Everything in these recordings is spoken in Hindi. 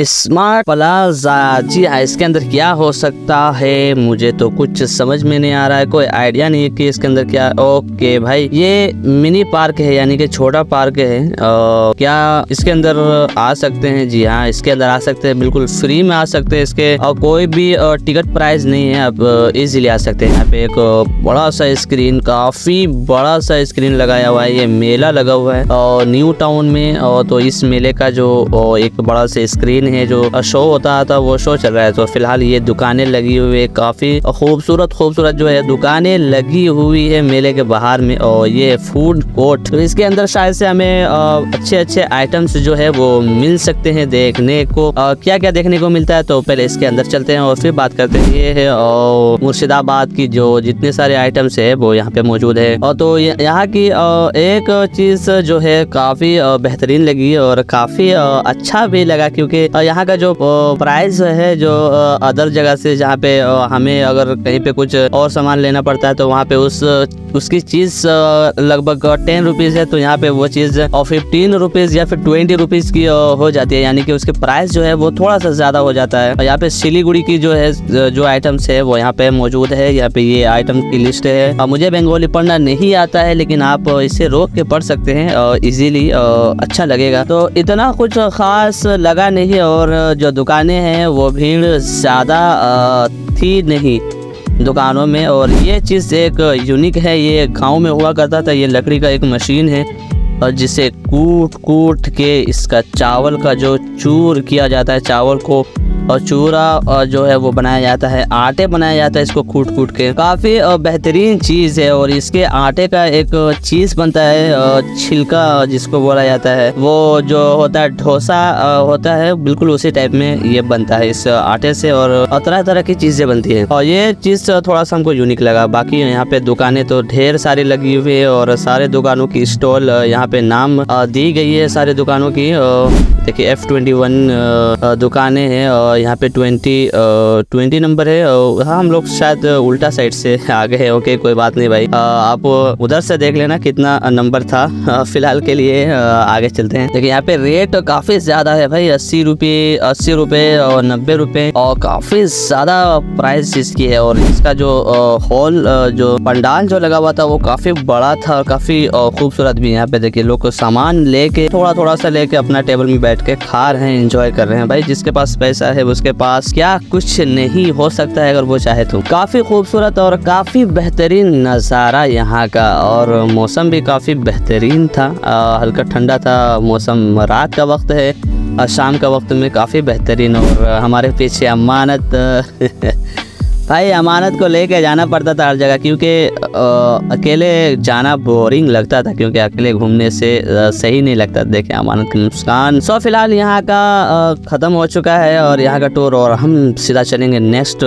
स्मार्ट प्लाजा जी हाँ इसके अंदर क्या हो सकता है? मुझे तो कुछ समझ में नहीं आ रहा है, कोई आइडिया नहीं है कि इसके अंदर क्या। ओके भाई, ये मिनी पार्क है, यानी कि छोटा पार्क है। और क्या इसके अंदर आ सकते हैं? जी हाँ इसके अंदर आ सकते हैं, बिल्कुल फ्री में आ सकते हैं इसके। और कोई भी टिकट प्राइस नहीं है, आप इजीली आ सकते हैं। यहाँ पे एक बड़ा सा स्क्रीन काफ़ी बड़ा सा स्क्रीन लगाया हुआ है, ये मेला लगा हुआ है और न्यू टाउन में। और तो इस मेले का जो एक बड़ा सा स्क्रीन दिन है जो शो होता था वो शो चल रहा है। तो फ़िलहाल ये दुकानें लगी हुई है काफ़ी खूबसूरत खूबसूरत जो है, दुकानें लगी हुई है मेले के बाहर में। और ये फ़ूड कोर्ट तो इसके अंदर शायद से हमें अच्छे अच्छे आइटम्स जो है वो मिल सकते हैं देखने को। क्या क्या देखने को मिलता है तो पहले इसके अंदर चलते हैं और फिर बात करते हैं। ये है और मुर्शिदाबाद की जो जितने सारे आइटम्स है, वो यहाँ पे मौजूद है। और तो यहाँ की एक चीज़ जो है, काफ़ी बेहतरीन लगी और काफ़ी अच्छा भी लगा, क्योंकि यहाँ का जो प्राइस है जो अदर जगह से जहाँ पे हमें अगर कहीं पे कुछ और सामान लेना पड़ता है तो वहाँ पे उस उसकी चीज़ लगभग टेन रुपीज़ है तो यहाँ पे वो चीज़ और फिफ्टीन रुपीज़ या फिर ट्वेंटी रुपीज़ की हो जाती है। यानी कि उसके प्राइस जो है वो थोड़ा सा ज़्यादा हो जाता है। और यहाँ पे सिलीगुड़ी की जो है जो आइटम्स है वो यहाँ पे मौजूद है। यहाँ पे ये आइटम की लिस्ट है। और मुझे बंगाली पढ़ना नहीं आता है लेकिन आप इसे रोक के पढ़ सकते हैं इजीली अच्छा लगेगा। तो इतना कुछ खास लगा नहीं और जो दुकानें हैं वो भीड़ ज़्यादा थी नहीं दुकानों में और ये चीज़ एक यूनिक है, ये गाँव में हुआ करता था, ये लकड़ी का एक मशीन है और जिसे कूट कूट के इसका चावल का जो चूर किया जाता है, चावल को और चूरा, और जो है वो बनाया जाता है, आटे बनाया जाता है इसको कूट कूट के। काफ़ी बेहतरीन चीज़ है और इसके आटे का एक चीज़ बनता है छिलका जिसको बोला जाता है। वो जो होता है ढोसा होता है, बिल्कुल उसी टाइप में ये बनता है इस आटे से और तरह तरह की चीज़ें बनती है। और ये चीज़ थोड़ा सा हमको यूनिक लगा। बाकी यहाँ पे दुकानें तो ढेर सारी लगी हुई है और सारे दुकानों की स्टॉल यहाँ पे नाम दी गई है सारे दुकानों की देखिए एफ़ ट्वेंटी वन दुकानें हैं और यहाँ पे ट्वेंटी ट्वेंटी नंबर है। हाँ हम लोग शायद उल्टा साइड से आगे है। ओके कोई बात नहीं भाई। आ, आप उधर से देख लेना कितना नंबर था। फ़िलहाल के लिए आगे चलते हैं। देखिए यहाँ पे रेट काफ़ी ज़्यादा है भाई। अस्सी रुपये अस्सी रुपये और नब्बे रुपये। और काफ़ी ज़्यादा प्राइस इसकी है और इसका जो हॉल जो पंडाल जो लगा हुआ था वो काफ़ी बड़ा था और काफ़ी खूबसूरत भी यहाँ पे देखिए लोग सामान लेके थोड़ा थोड़ा सा लेके अपना टेबल में बैठ के खा रहे हैं इंजॉय कर रहे हैं। भाई, जिसके पास पैसा है, उसके पास क्या कुछ नहीं, हो सकता है अगर वो चाहे तो। काफ़ी खूबसूरत और काफ़ी बेहतरीन नज़ारा यहाँ का, और मौसम भी काफ़ी बेहतरीन था। हल्का ठंडा था मौसम, रात का वक्त है और शाम का वक्त में काफ़ी बेहतरीन, और हमारे पीछे अमानत। भाई, अमानत को लेके जाना पड़ता था हर जगह, क्योंकि अकेले जाना बोरिंग लगता था, क्योंकि अकेले घूमने से सही नहीं लगता। देखे, अमानत का नुकसान। सो, फ़िलहाल यहाँ का ख़त्म हो चुका है और यहाँ का टूर और हम सीधा चलेंगे नेक्स्ट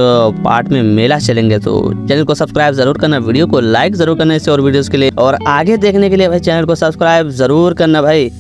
पार्ट में मेला चलेंगे। तो चैनल को सब्सक्राइब ज़रूर करना, वीडियो को लाइक ज़रूर करना इसे और वीडियोस के लिए। और आगे देखने के लिए भाई, चैनल को सब्सक्राइब ज़रूर करना भाई।